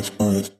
it, on.